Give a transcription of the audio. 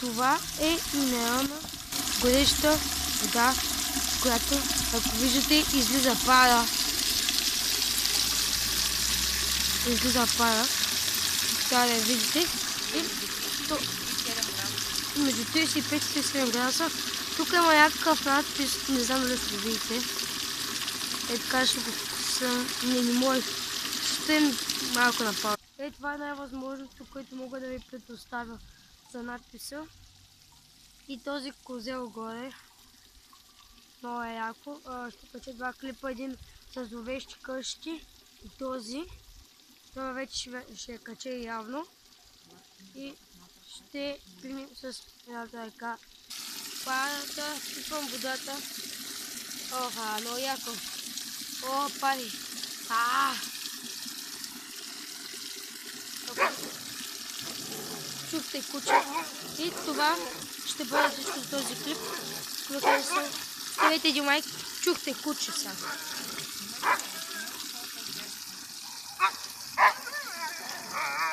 Това е минерална гореща вода, която, ако виждате, излиза пара. Излиза пара. Трябва да видите. И то, между 35 и 37 градуса. Тук има някакъв надпис, не знам дали ще видите. Е така ще го съм, не, не можех. Стоим малко на пауза. Е, това е най-възможното, което мога да ви предоставя за надписа. И този козел горе. Много е яко. Ще кача два клипа. Един с зловещи къщи и този. Това вече ще, ще кача явно. И ще примем с едната ръка парата, пипам водата. Оха, много яко. О, пари. А! чухте куче. И това ще бъде всичко за този клип. Ако ви хареса, ставете един лайк. Чухте куча. сега. Ah!